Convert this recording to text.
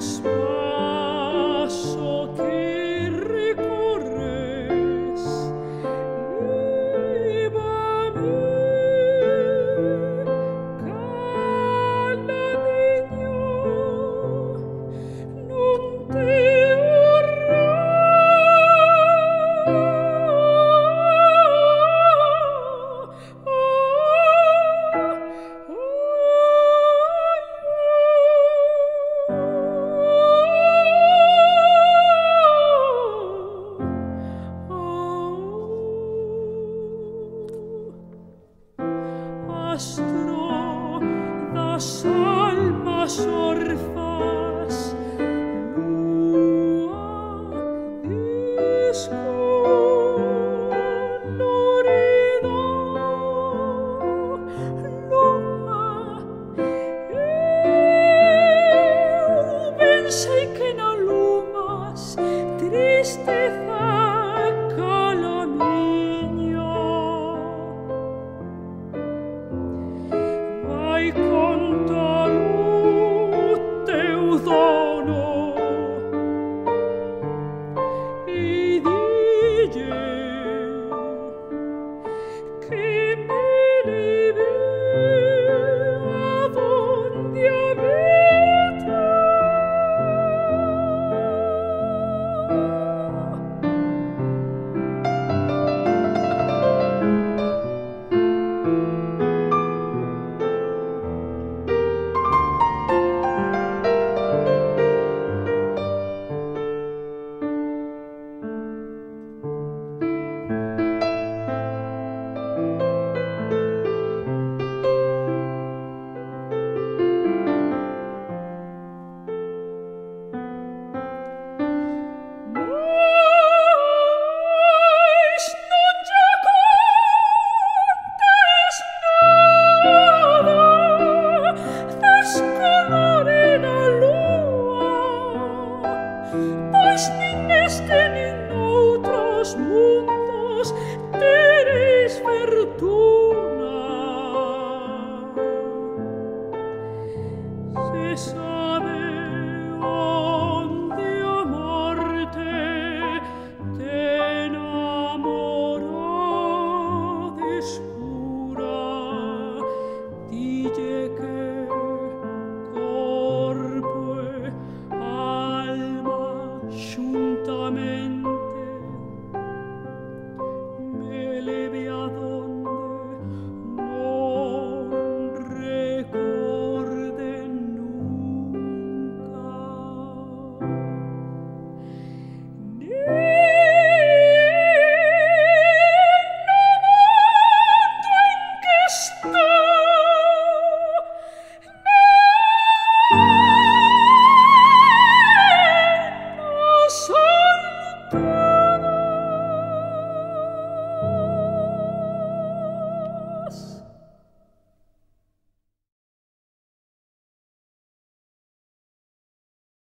fresh las almas orfas.